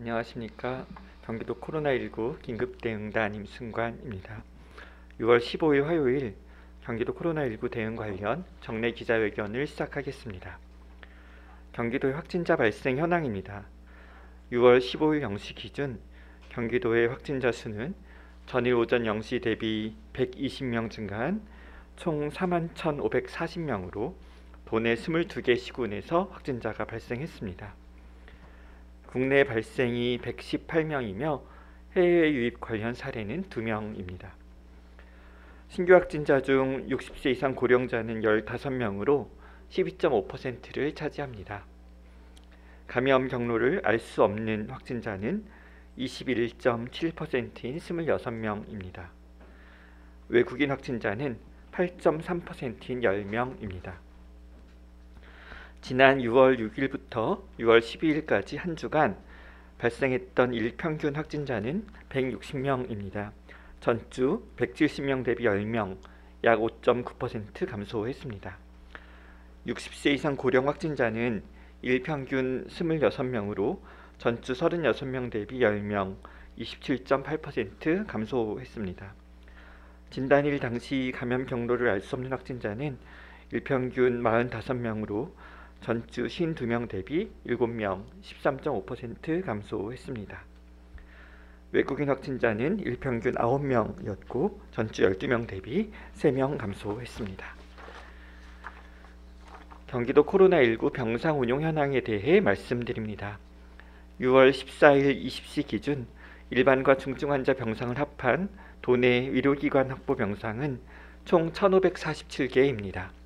안녕하십니까. 경기도 코로나19 긴급대응단 임승관입니다. 6월 15일 화요일 경기도 코로나19 대응 관련 정례 기자회견을 시작하겠습니다. 경기도의 확진자 발생 현황입니다. 6월 15일 0시 기준 경기도의 확진자 수는 전일 오전 0시 대비 120명 증가한 총 41,540명으로 도내 22개 시군에서 확진자가 발생했습니다. 국내 발생이 118명이며 해외 유입 관련 사례는 2명입니다. 신규 확진자 중 60세 이상 고령자는 15명으로 12.5%를 차지합니다. 감염 경로를 알 수 없는 확진자는 21.7%인 26명입니다. 외국인 확진자는 8.3%인 10명입니다. 지난 6월 6일부터 6월 12일까지 한 주간 발생했던 일평균 확진자는 160명입니다. 전주 170명 대비 10명, 약 5.9% 감소했습니다. 60세 이상 고령 확진자는 일평균 26명으로 전주 36명 대비 10명, 27.8% 감소했습니다. 진단일 당시 감염 경로를 알 수 없는 확진자는 일평균 45명으로 전주 52명 대비 7명, 13.5% 감소했습니다. 외국인 확진자는 일평균 9명이었고 전주 12명 대비 3명 감소했습니다. 경기도 코로나19 병상 운용 현황에 대해 말씀드립니다. 6월 14일 20시 기준 일반과 중증 환자 병상을 합한 도내 의료기관 확보 병상은 총 1,547개입니다.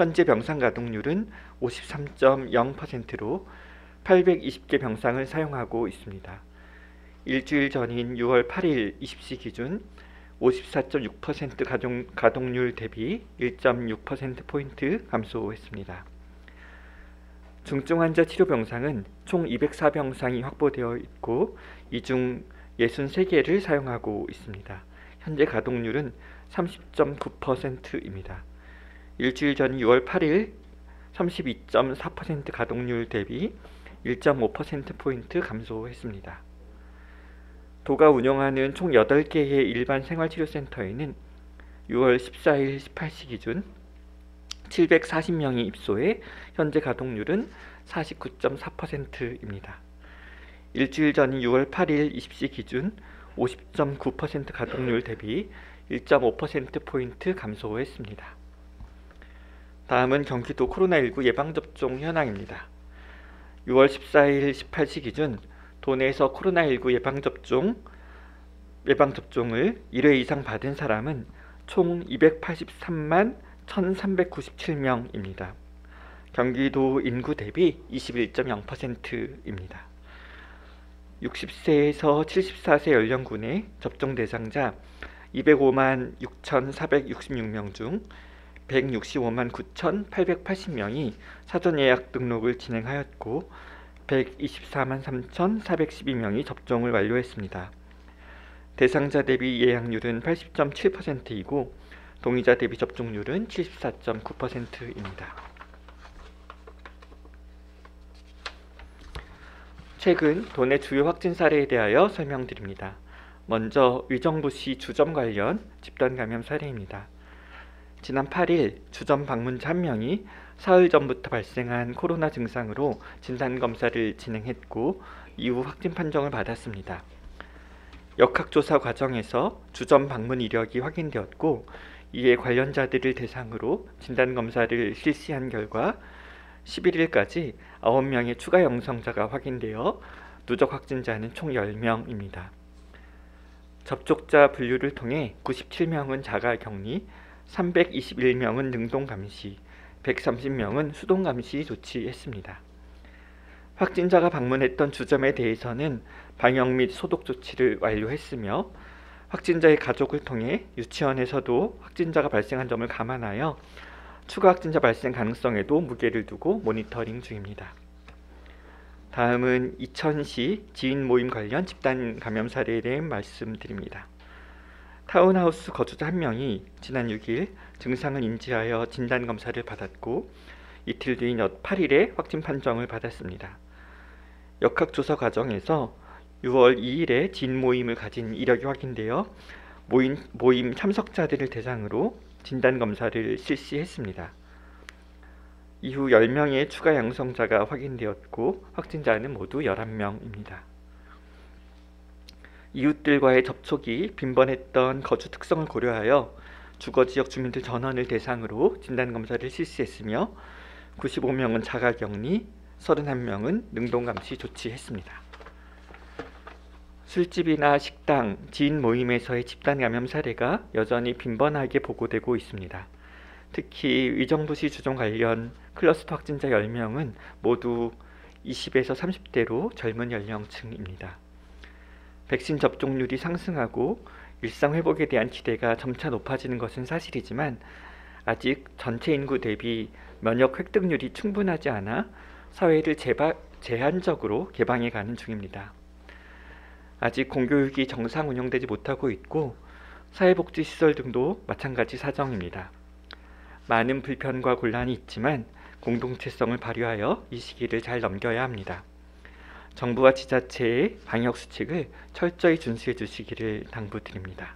현재 병상 가동률은 53.0%로 820개 병상을 사용하고 있습니다. 일주일 전인 6월 8일 20시 기준 54.6% 가동, 가동률 대비 1.6%포인트 감소했습니다. 중증 환자 치료 병상은 총 204병상이 확보되어 있고 이 중 63개를 사용하고 있습니다. 현재 가동률은 30.9%입니다. 일주일 전 6월 8일 32.4% 가동률 대비 1.5%포인트 감소했습니다. 도가 운영하는 총 8개의 일반 생활치료센터에는 6월 14일 18시 기준 740명이 입소해 현재 가동률은 49.4%입니다. 일주일 전인 6월 8일 20시 기준 50.9% 가동률 대비 1.5%포인트 감소했습니다. 다음은 경기도 코로나19 예방접종 현황입니다. 6월 14일 18시 기준 도내에서 코로나19 예방접종, 예방접종을 1회 이상 받은 사람은 총 283만 1397명입니다. 경기도 인구 대비 21.0%입니다. 60세에서 74세 연령군의 접종 대상자 205만 6,466명 중 165만 9,880명이 사전 예약 등록을 진행하였고 124만 3,412명이 접종을 완료했습니다. 대상자 대비 예약률은 80.7%이고 동의자 대비 접종률은 74.9%입니다. 최근 도내 주요 확진 사례에 대하여 설명드립니다. 먼저 의정부시 주점 관련 집단 감염 사례입니다. 지난 8일 주점 방문자 한 명이 사흘 전부터 발생한 코로나 증상으로 진단검사를 진행했고 이후 확진 판정을 받았습니다. 역학조사 과정에서 주점 방문 이력이 확인되었고 이에 관련자들을 대상으로 진단검사를 실시한 결과 11일까지 9명의 추가 영성자가 확인되어 누적 확진자는 총 10명입니다. 접촉자 분류를 통해 97명은 자가 격리, 321명은 능동 감시, 130명은 수동 감시 조치했습니다. 확진자가 방문했던 주점에 대해서는 방역 및 소독 조치를 완료했으며 확진자의 가족을 통해 유치원에서도 확진자가 발생한 점을 감안하여 추가 확진자 발생 가능성에도 무게를 두고 모니터링 중입니다. 다음은 이천시 지인 모임 관련 집단 감염 사례에 대해 말씀드립니다. 타운하우스 거주자 한 명이 지난 6일 증상을 인지하여 진단 검사를 받았고 이틀 뒤인 8일에 확진 판정을 받았습니다. 역학조사 과정에서 6월 2일에 진 모임을 가진 이력이 확인되어 모임, 모임 참석자들을 대상으로 진단 검사를 실시했습니다. 이후 10명의 추가 양성자가 확인되었고 확진자는 모두 11명입니다. 이웃들과의 접촉이 빈번했던 거주 특성을 고려하여 주거 지역 주민들 전원을 대상으로 진단 검사를 실시했으며 95명은 자가 격리, 31명은 능동 감시 조치했습니다. 술집이나 식당, 지인 모임에서의 집단 감염 사례가 여전히 빈번하게 보고되고 있습니다. 특히 위정부시 주종 관련 클러스터 확진자 10명은 모두 20에서 30대로 젊은 연령층입니다. 백신 접종률이 상승하고 일상 회복에 대한 기대가 점차 높아지는 것은 사실이지만 아직 전체 인구 대비 면역 획득률이 충분하지 않아 사회를 제바, 제한적으로 개방해 가는 중입니다. 아직 공교육이 정상 운영되지 못하고 있고 사회복지시설 등도 마찬가지 사정입니다. 많은 불편과 곤란이 있지만 공동체성을 발휘하여 이 시기를 잘 넘겨야 합니다. 정부와 지자체의 방역 수칙을 철저히 준수해 주시기를 당부드립니다.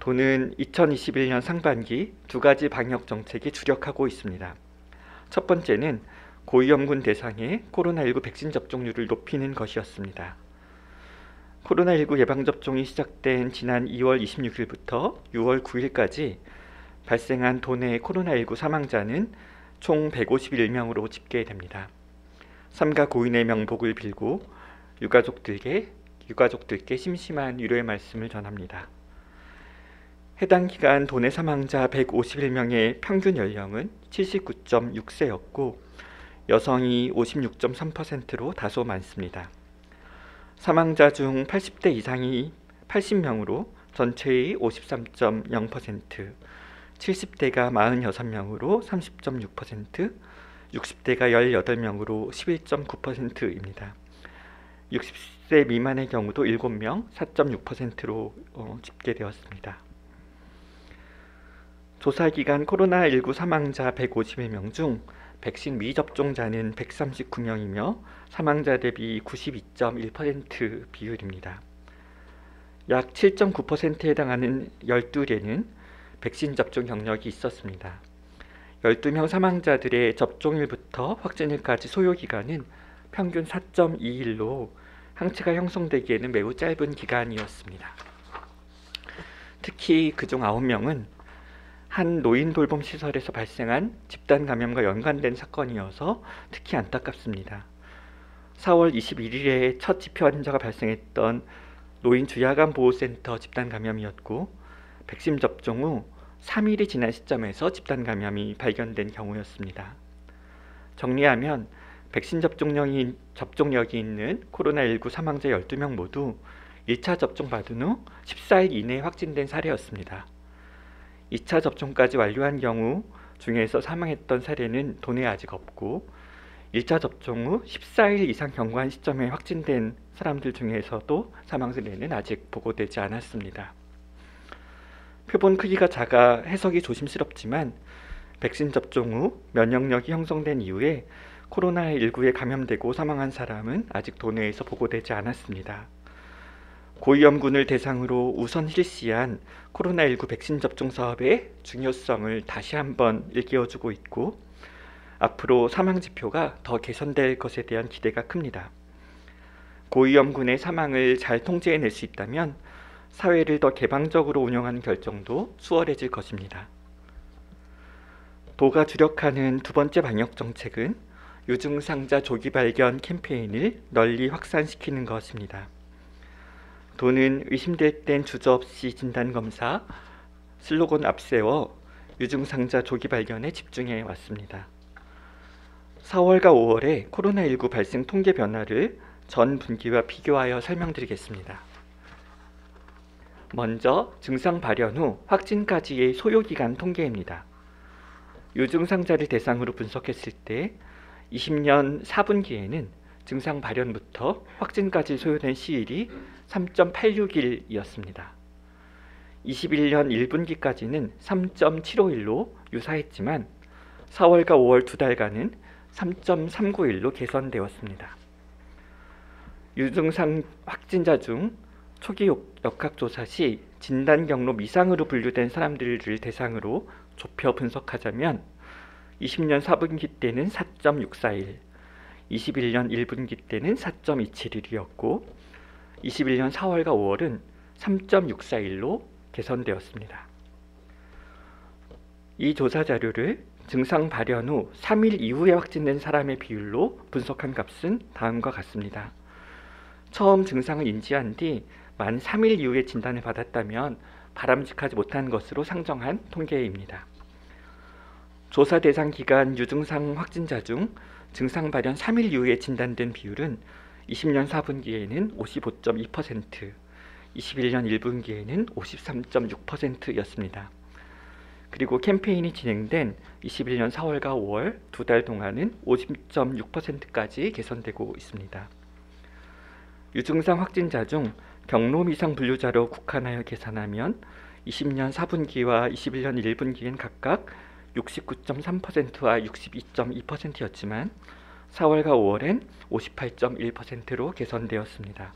도는 2021년 상반기 두 가지 방역 정책에 주력하고 있습니다. 첫 번째는 고위험군 대상의 코로나19 백신 접종률을 높이는 것이었습니다. 코로나19 예방접종이 시작된 지난 2월 26일부터 6월 9일까지 발생한 도내 코로나19 사망자는 총 151명으로 집계됩니다. 삼가 고인의 명복을 빌고 유가족들께 유가족들께 심심한 위로의 말씀을 전합니다. 해당 기간 도내 사망자 151명의 평균 연령은 79.6세였고 여성이 56.3%로 다소 많습니다. 사망자 중 80대 이상이 80명으로 전체의 53.0%, 70대가 46명으로 30.6%, 60대가 18명으로 11.9%입니다. 60세 미만의 경우도 7명, 4.6%로 어, 집계되었습니다. 조사 기간 코로나19 사망자 151명 중 백신 미접종자는 139명이며 사망자 대비 92.1% 비율입니다. 약 7.9%에 해당하는 12례는 백신 접종 경력이 있었습니다. 12명 사망자들의 접종일부터 확진일까지 소요기간은 평균 4.2일로 항체가 형성되기에는 매우 짧은 기간이었습니다. 특히 그중 9명은 한 노인 돌봄 시설에서 발생한 집단 감염과 연관된 사건이어서 특히 안타깝습니다. 4월 21일에 첫 집회 환자가 발생했던 노인 주야간 보호센터 집단 감염이었고 백신 접종 후 3일이 지난 시점에서 집단 감염이 발견된 경우였습니다. 정리하면 백신 접종력이, 접종력이 있는 코로나19 사망자 12명 모두 1차 접종 받은 후 14일 이내에 확진된 사례였습니다. 2차 접종까지 완료한 경우 중에서 사망했던 사례는 도내에 아직 없고 1차 접종 후 14일 이상 경과한 시점에 확진된 사람들 중에서도 사망 사례는 아직 보고되지 않았습니다. 표본 크기가 작아 해석이 조심스럽지만 백신 접종 후 면역력이 형성된 이후에 코로나19에 감염되고 사망한 사람은 아직 도내에서 보고되지 않았습니다. 고위험군을 대상으로 우선 실시한 코로나19 백신 접종 사업의 중요성을 다시 한번 일깨워주고 있고 앞으로 사망 지표가 더 개선될 것에 대한 기대가 큽니다. 고위험군의 사망을 잘 통제해낼 수 있다면 사회를 더 개방적으로 운영하는 결정도 수월해질 것입니다. 도가 주력하는 두 번째 방역 정책은 유증상자 조기 발견 캠페인을 널리 확산시키는 것입니다. 도는 의심될 땐 주저없이 진단 검사, 슬로건 앞세워 유증상자 조기 발견에 집중해 왔습니다. 4월과 5월에 코로나19 발생 통계 변화를 전 분기와 비교하여 설명드리겠습니다. 먼저 증상 발현 후 확진까지의 소요 기간 통계입니다. 유증상자를 대상으로 분석했을 때 20년 4분기에는 증상 발현부터 확진까지 소요된 시일이 3.86일이었습니다. 21년 1분기까지는 3.75일로 유사했지만 4월과 5월 두 달간은 3.39일로 개선되었습니다. 유증상 확진자 중 초기 역- 역학조사 시 진단 경로 미상으로 분류된 사람들을 대상으로 좁혀 분석하자면 20년 4분기 때는 4.641, 21년 1분기 때는 4.271이었고 21년 4월과 5월은 3.641로 개선되었습니다. 이 조사 자료를 증상 발현 후 3일 이후에 확진된 사람의 비율로 분석한 값은 다음과 같습니다. 처음 증상을 인지한 뒤 만 3일 이후에 진단을 받았다면 바람직하지 못한 것으로 상정한 통계입니다. 조사 대상 기간 유증상 확진자 중 증상 발현 3일 이후에 진단된 비율은 20년 4분기에는 55.2%, 21년 1분기에는 53.6%였습니다. 그리고 캠페인이 진행된 21년 4월과 5월 두 달 동안은 50.6%까지 개선되고 있습니다. 유증상 확진자 중 경로 미상 분류자로 국한하여 계산하면 20년 4분기와 21년 1분기엔 각각 69.3%와 62.2%였지만 4월과 5월엔 58.1%로 개선되었습니다.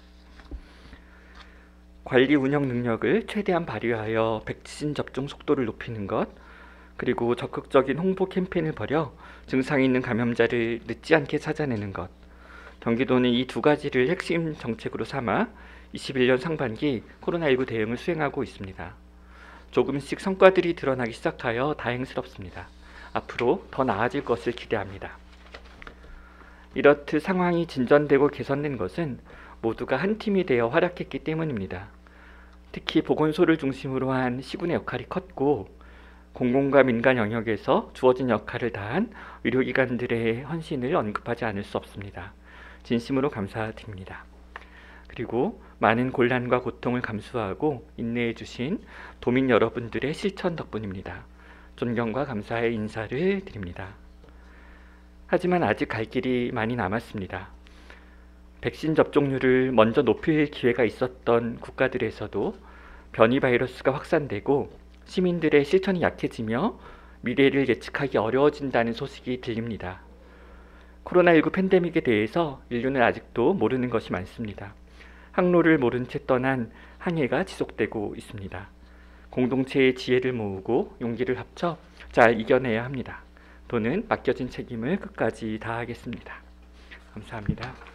관리 운영 능력을 최대한 발휘하여 백신 접종 속도를 높이는 것, 그리고 적극적인 홍보 캠페인을 벌여 증상 있는 감염자를 늦지 않게 찾아내는 것. 경기도는 이 두 가지를 핵심 정책으로 삼아 21년 상반기 코로나19 대응을 수행하고 있습니다. 조금씩 성과들이 드러나기 시작하여 다행스럽습니다. 앞으로 더 나아질 것을 기대합니다. 이렇듯 상황이 진전되고 개선된 것은 모두가 한 팀이 되어 활약했기 때문입니다. 특히 보건소를 중심으로 한 시군의 역할이 컸고 공공과 민간 영역에서 주어진 역할을 다한 의료기관들의 헌신을 언급하지 않을 수 없습니다. 진심으로 감사드립니다. 그리고 많은 곤란과 고통을 감수하고 인내해 주신 도민 여러분들의 실천 덕분입니다. 존경과 감사의 인사를 드립니다. 하지만 아직 갈 길이 많이 남았습니다. 백신 접종률을 먼저 높일 기회가 있었던 국가들에서도 변이 바이러스가 확산되고 시민들의 실천이 약해지며 미래를 예측하기 어려워진다는 소식이 들립니다. 코로나19 팬데믹에 대해서 인류는 아직도 모르는 것이 많습니다. 항로를 모른 채 떠난 항해가 지속되고 있습니다. 공동체의 지혜를 모으고 용기를 합쳐 잘 이겨내야 합니다. 또는 맡겨진 책임을 끝까지 다하겠습니다. 감사합니다.